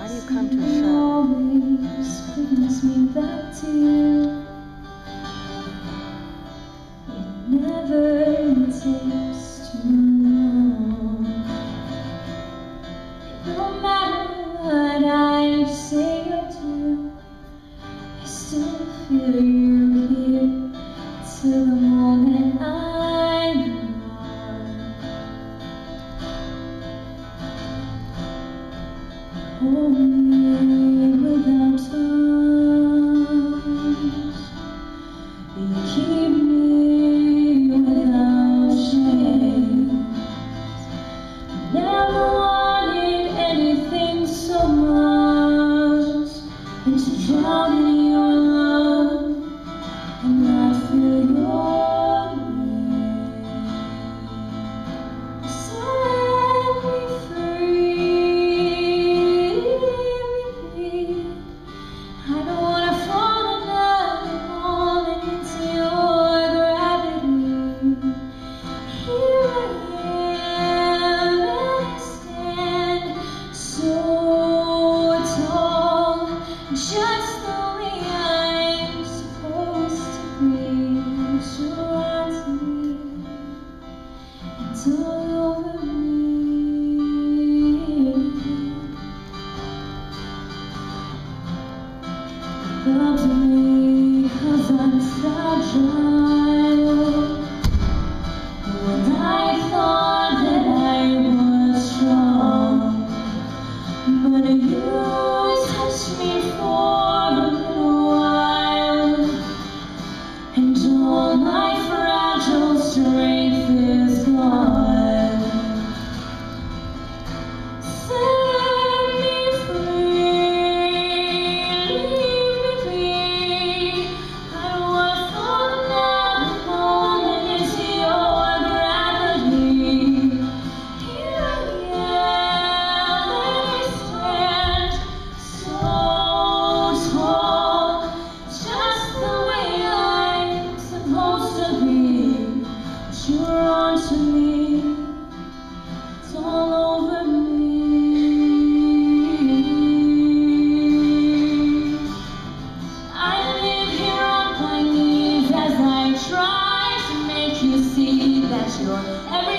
Why do you come to a show? always brings me back to you. It never takes too long. No matter what I say or do, I still feel you. Love me, cause I'm fragile as your